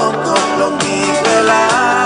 loco, loquito la